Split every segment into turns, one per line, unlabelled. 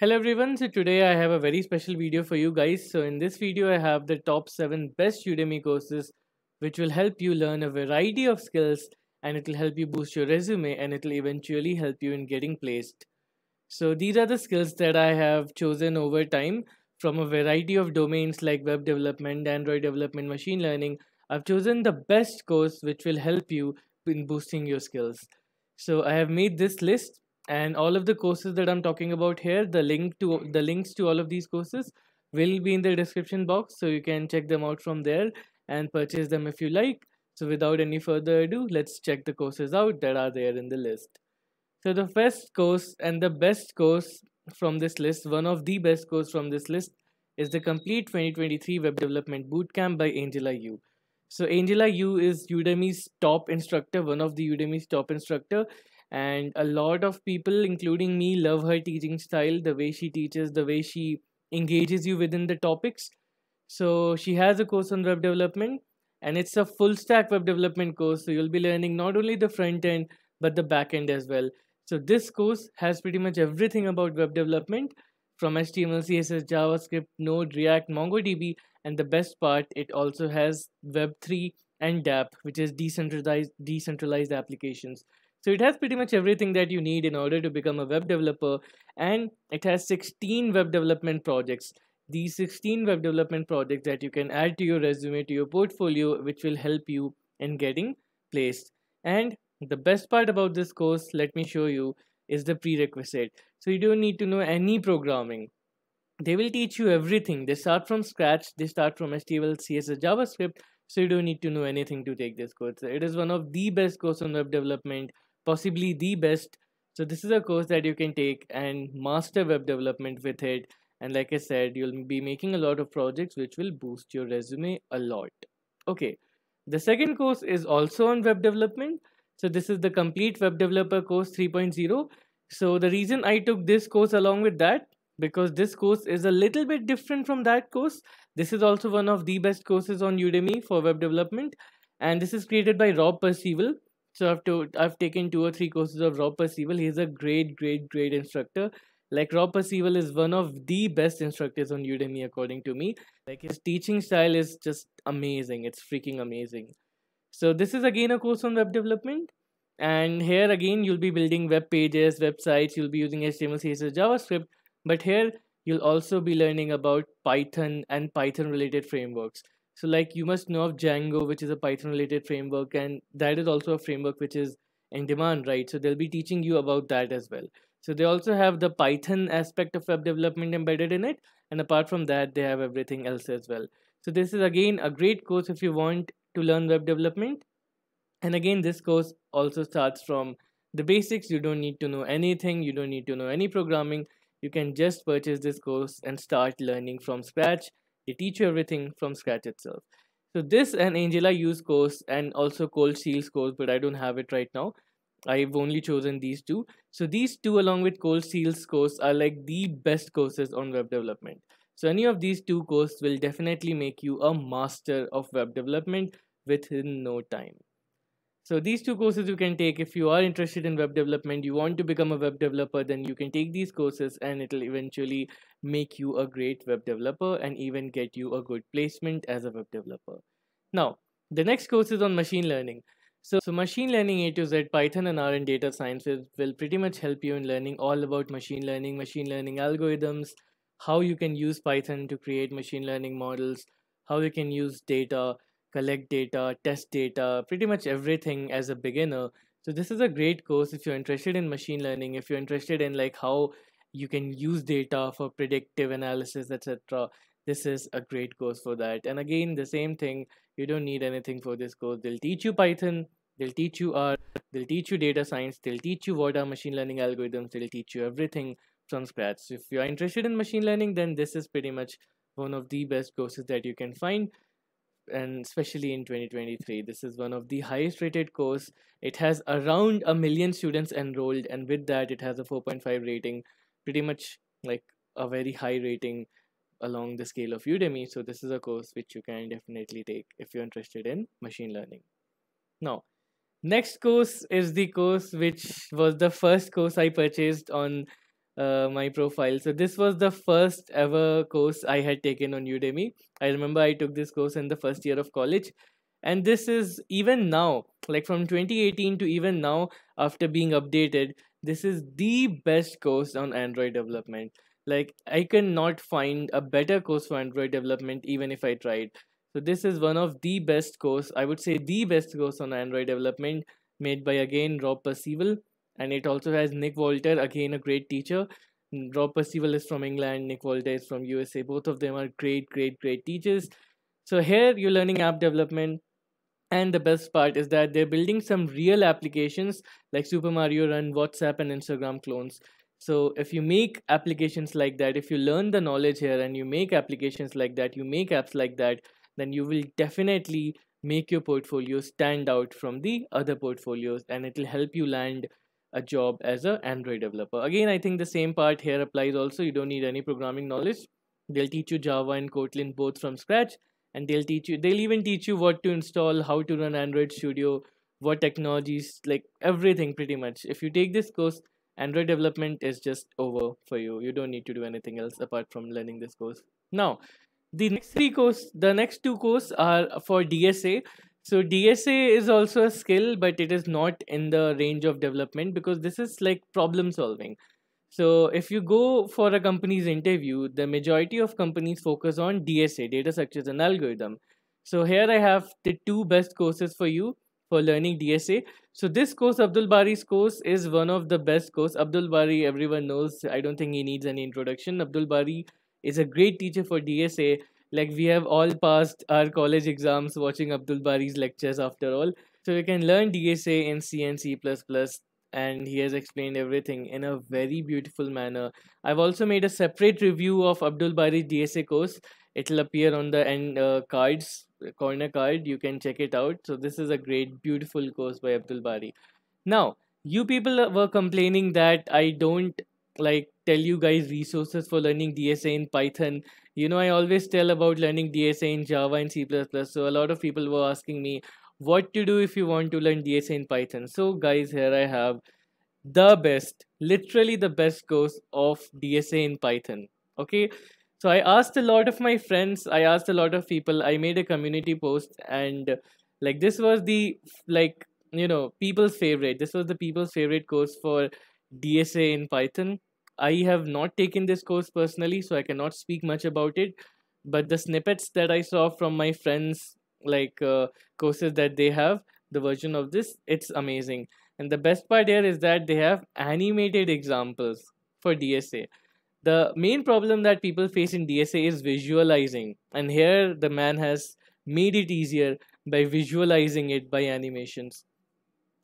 Hello everyone, so today I have a very special video for you guys. So in this video I have the top 7 best Udemy courses which will help you learn a variety of skills and it will help you boost your resume and it will eventually help you in getting placed. So these are the skills that I have chosen over time from a variety of domains like web development, Android development, machine learning. I've chosen the best course which will help you in boosting your skills. So I have made this list and all of the courses that I'm talking about here the link to the links to all of these courses will be in the description box. So you can check them out from there and purchase them if you like. So without any further ado let's check the courses out that are there in the list. So the first course and the best course from this list one of the best course from this list is the complete 2023 web development bootcamp by angela yu. So angela yu is udemy's top instructor one of the udemy's top instructor and a lot of people including me love her teaching style the way she teaches the way she engages you within the topics. So she has a course on web development and it's a full stack web development course. So you'll be learning not only the front end but the back end as well. So this course has pretty much everything about web development from html css javascript node react mongodb and the best part it also has web3 and dApp which is decentralized decentralized applications so it has pretty much everything that you need in order to become a web developer and it has 16 web development projects. These 16 web development projects that you can add to your resume, to your portfolio, which will help you in getting placed. And the best part about this course, let me show you, is the prerequisite. So you don't need to know any programming. They will teach you everything. They start from scratch. They start from HTML, CSS, JavaScript. So you don't need to know anything to take this course. It is one of the best courses on web development possibly the best. So this is a course that you can take and master web development with it. And like I said, you'll be making a lot of projects which will boost your resume a lot. Okay. The second course is also on web development. So this is the complete web developer course 3.0. So the reason I took this course along with that because this course is a little bit different from that course. This is also one of the best courses on Udemy for web development and this is created by Rob Percival so I've to, I've taken two or three courses of Rob Percival. He's a great, great, great instructor. Like Rob Percival is one of the best instructors on Udemy, according to me. Like his teaching style is just amazing. It's freaking amazing. So this is again a course on web development. And here again, you'll be building web pages, websites. You'll be using HTML, CSS, JavaScript. But here, you'll also be learning about Python and Python related frameworks. So like you must know of Django, which is a Python related framework, and that is also a framework which is in demand, right? So they'll be teaching you about that as well. So they also have the Python aspect of web development embedded in it. And apart from that, they have everything else as well. So this is again a great course if you want to learn web development. And again, this course also starts from the basics. You don't need to know anything. You don't need to know any programming. You can just purchase this course and start learning from scratch they teach you everything from scratch itself. So this and Angela Yu's course and also Colt Steele's course, but I don't have it right now. I've only chosen these two. So these two along with Colt Steele's course are like the best courses on web development. So any of these two courses will definitely make you a master of web development within no time. So these two courses you can take if you are interested in web development, you want to become a web developer, then you can take these courses and it'll eventually make you a great web developer and even get you a good placement as a web developer. Now, the next course is on machine learning. So, so machine learning A to Z, Python and R and data science will, will pretty much help you in learning all about machine learning, machine learning algorithms, how you can use Python to create machine learning models, how you can use data, collect data, test data, pretty much everything as a beginner. So this is a great course if you're interested in machine learning, if you're interested in like how you can use data for predictive analysis, etc. This is a great course for that. And again, the same thing, you don't need anything for this course. They'll teach you Python, they'll teach you R, they'll teach you data science, they'll teach you what are machine learning algorithms, they'll teach you everything from scratch. So if you're interested in machine learning, then this is pretty much one of the best courses that you can find and especially in 2023 this is one of the highest rated course. It has around a million students enrolled and with that it has a 4.5 rating pretty much like a very high rating along the scale of udemy. So this is a course which you can definitely take if you're interested in machine learning. Now next course is the course which was the first course i purchased on uh, my profile. So this was the first ever course I had taken on Udemy. I remember I took this course in the first year of college. And this is even now, like from 2018 to even now, after being updated, this is the best course on Android development. Like I cannot find a better course for Android development even if I tried. So this is one of the best course, I would say the best course on Android development made by again Rob Percival and it also has Nick Walter, again a great teacher. Rob Percival is from England, Nick Walter is from USA. Both of them are great, great, great teachers. So here you're learning app development. And the best part is that they're building some real applications like Super Mario Run, WhatsApp, and Instagram clones. So if you make applications like that, if you learn the knowledge here and you make applications like that, you make apps like that, then you will definitely make your portfolio stand out from the other portfolios and it will help you land a job as an Android developer. Again, I think the same part here applies also. You don't need any programming knowledge. They'll teach you Java and Kotlin both from scratch and they'll teach you, they'll even teach you what to install, how to run Android Studio, what technologies, like everything pretty much. If you take this course, Android development is just over for you. You don't need to do anything else apart from learning this course. Now, the next three course, the next two courses are for DSA. So DSA is also a skill, but it is not in the range of development because this is like problem solving. So if you go for a company's interview, the majority of companies focus on DSA, data structures and algorithm. So here I have the two best courses for you for learning DSA. So this course, Abdul Bari's course, is one of the best course. Abdul Bari, everyone knows. I don't think he needs any introduction. Abdul Bari is a great teacher for DSA. Like we have all passed our college exams watching Abdul Bari's lectures after all. So you can learn DSA in C and C++ and he has explained everything in a very beautiful manner. I've also made a separate review of Abdul Bari's DSA course. It'll appear on the end uh, cards, corner card. You can check it out. So this is a great, beautiful course by Abdul Bari. Now, you people were complaining that I don't like tell you guys resources for learning DSA in Python. You know, I always tell about learning DSA in Java and C++. So a lot of people were asking me what to do if you want to learn DSA in Python. So guys, here I have the best, literally the best course of DSA in Python. Okay. So I asked a lot of my friends, I asked a lot of people, I made a community post and like this was the like you know people's favorite. This was the people's favorite course for DSA in Python. I have not taken this course personally, so I cannot speak much about it. But the snippets that I saw from my friends, like uh, courses that they have, the version of this, it's amazing. And the best part here is that they have animated examples for DSA. The main problem that people face in DSA is visualizing. And here the man has made it easier by visualizing it by animations.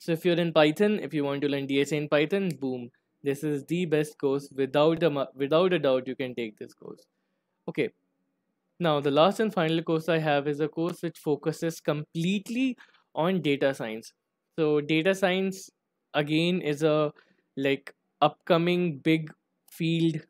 So if you're in Python, if you want to learn DSA in Python, boom, this is the best course without a without a doubt you can take this course. Okay. Now the last and final course I have is a course which focuses completely on data science. So data science again is a like upcoming big field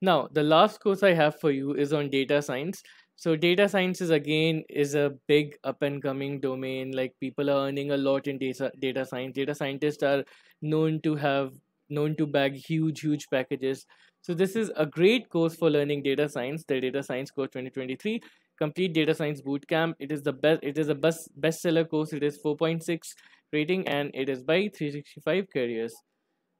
Now, the last course I have for you is on data science so data sciences again is a big up and coming domain. Like people are earning a lot in data data science. Data scientists are known to have known to bag huge huge packages. So this is a great course for learning data science the data science course 2023 complete data science bootcamp. It is the best it is a best bestseller course. It is 4.6 rating and it is by 365 careers.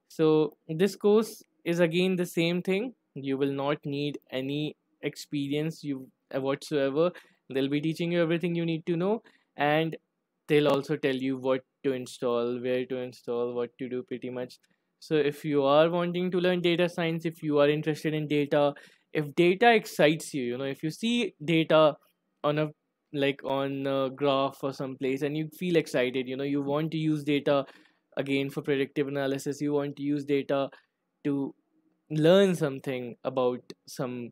So this course is again the same thing. You will not need any experience. You whatsoever. They'll be teaching you everything you need to know and they'll also tell you what to install where to install what to do pretty much. So if you are wanting to learn data science if you are interested in data if data excites you you know if you see data on a like on a graph or someplace and you feel excited you know you want to use data again for predictive analysis you want to use data to learn something about some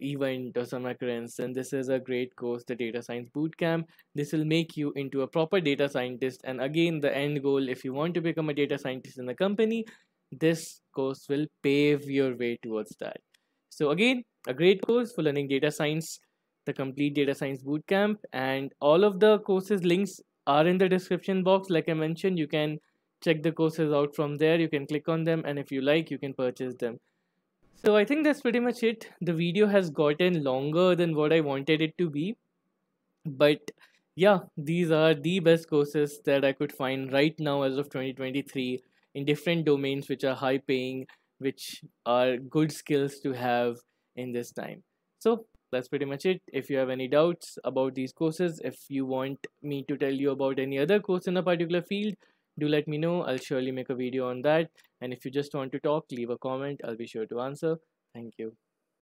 event or some occurrence and this is a great course the data science bootcamp. This will make you into a proper data scientist. And again the end goal if you want to become a data scientist in the company this course will pave your way towards that. So again a great course for learning data science the complete data science bootcamp. And all of the courses links are in the description box. Like i mentioned you can check the courses out from there. You can click on them. And if you like you can purchase them so i think that's pretty much it. The video has gotten longer than what i wanted it to be. But yeah these are the best courses that i could find right now as of 2023 in different domains which are high paying which are good skills to have in this time. So that's pretty much it. If you have any doubts about these courses if you want me to tell you about any other course in a particular field do let me know. I'll surely make a video on that. And if you just want to talk leave a comment. I'll be sure to answer. Thank you